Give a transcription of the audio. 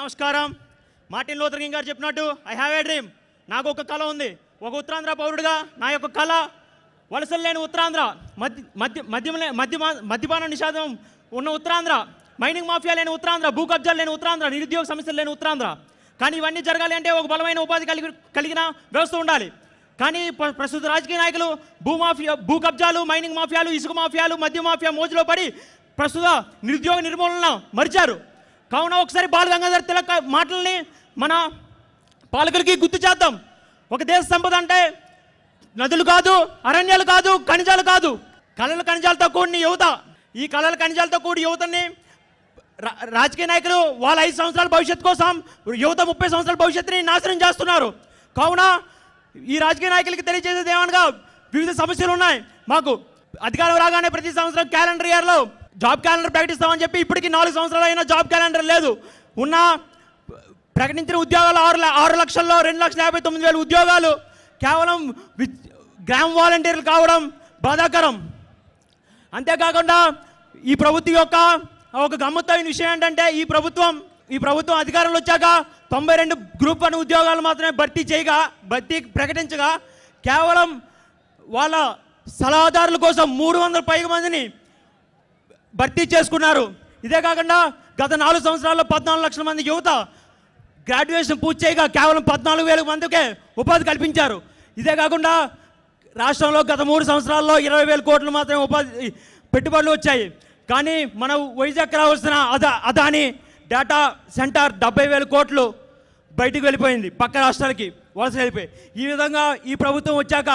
నమస్కారం. Martin Luther king గారు చెప్పినట్టు ఐ హ్యావ్ ఏ డ్రీమ్ నాకు ఒక కళ ఉంది. ఒక ఉత్తరాంధ్ర పౌరుడిగా నా యొక్క కళ వలసలు లేని ఉత్తరాంధ్ర. మద్య మద్య మద్యం లే- మద్యమా మద్యపాన నిషేధం ఉన్న ఉత్తరాంధ్ర. మైనింగ్ మాఫియా లేని ఉత్తరాంధ్ర. భూ కబ్జాలు లేని ఉత్తరాంధ్ర. నిరుద్యోగ సమస్యలు లేని ఉత్తరాంధ్ర. కానీ ఇవన్నీ జరగాలి అంటే ఒక బలమైన ఉపాధి కలిగి కలిగిన వ్యవస్థ ఉండాలి. కానీ ప్రస్తుత రాజకీయ నాయకులు భూ మాఫియా భూ కబ్జాలు మైనింగ్ మాఫియాలు ఇసుక మాఫియాలు మద్య మాఫియా మోజులో పడి ప్రస్తుత నిరుద్యోగ నిర్మూలన మరిచారు. కావున ఒకసారి బాల గంగాధర్ తిలక్ మాటల్ని మన పాలకులకి గుర్తు చేద్దాం. ఒక దేశ సంపద అంటే నదులు కాదు అరణ్యాలు కాదు ఖనిజాలు కాదు. కళల ఖనిజాలతో కూడిన యువత. ఈ కళల ఖనిజాలతో కూడి యువతని రా- రాజకీయ నాయకులు వాళ్ళ ఐదు సంవత్సరాల భవిష్యత్తు కోసం యువత ముప్పై సంవత్సరాల భవిష్యత్తుని నాశనం చేస్తున్నారు. కావున ఈ రాజకీయ నాయకులకి తెలియజేసేది ఏమనగా వివిధ సమస్యలు ఉన్నాయి. మాకు అధికారం రాగానే ప్రతి సంవత్సరం క్యాలెండర్ ఇయర్లో జాబ్ క్యాలెండర్ ప్రకటిస్తామని చెప్పి ఇప్పటికి నాలుగు సంవత్సరాలు అయినా జాబ్ క్యాలెండర్ లేదు. ఉన్న ప్రకటించిన ఉద్యోగాలు ఆరు ల- ఆరు లక్షల్లో రెండు లక్షల యాభై తొమ్మిది వేల ఉద్యోగాలు కేవలం గ్రామ వాలంటీర్లు కావడం బాధాకరం. అంతేకాకుండా ఈ ప్రభుత్వం యొక్క ఒక గమ్మత్తైన విషయం ఏంటంటే ఈ ప్రభుత్వం ఈ ప్రభుత్వం అధికారంలో వచ్చాక తొంభై రెండు గ్రూప్ వన్ ఉద్యోగాలు మాత్రమే భర్తీ చేయగా భర్తీ ప్రకటించగా కేవలం వాళ్ళ సలహాదారుల కోసం మూడు వందల పైగా మందిని భర్తీ చేసుకున్నారు. ఇదే కాకుండా గత నాలుగు సంవత్సరాల్లో పద్నాలుగు లక్షల మంది యువత గ్రాడ్యుయేషన్ పూర్తి చేయగా కేవలం పద్నాలుగు వేల మందికే ఉపాధి కల్పించారు. ఇదే కాకుండా రాష్ట్రంలో గత మూడు సంవత్సరాల్లో ఇరవై వేల కోట్లు మాత్రమే ఉపాధి పెట్టుబడులు వచ్చాయి. కానీ మన వైజాగ్ రావాల్సిన అదా అదాని డేటా సెంటర్ డెబ్బై వేల కోట్లు బయటికి వెళ్ళిపోయింది. పక్క రాష్ట్రాలకి వలస వెళ్ళిపోయి ఈ విధంగా ఈ ప్రభుత్వం వచ్చాక